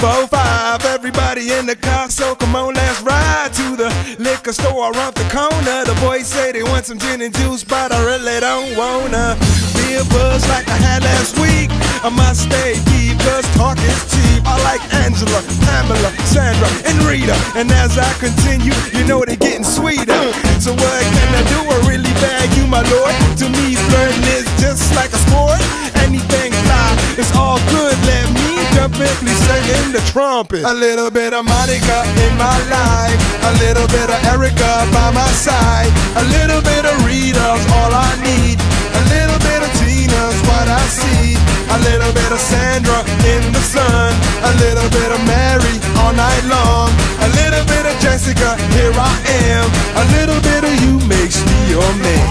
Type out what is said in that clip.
four, five. Everybody in the car, so come on, let's ride to the liquor store around the corner. The boys say they want some gin and juice, but I really don't wanna be a buzz like I had last week. I must stay deep, cause talk is cheap. I like Angela, Pamela, Sandra, and Rita. And as I continue, you know they're getting sweeter. So what can I do? I really bag you, my lord. To me, flirting is just like a sport. Anything fly, it's all good. Let me jump in, please sing in the trumpet. A little bit of Monica in my life, a little bit of Erica by my side, a little bit of Rita's all I need, a little bit of Tina's what I see, a little bit of Sandra in the sun, a little bit of Mary all night long, a little bit of Jessica, here I am,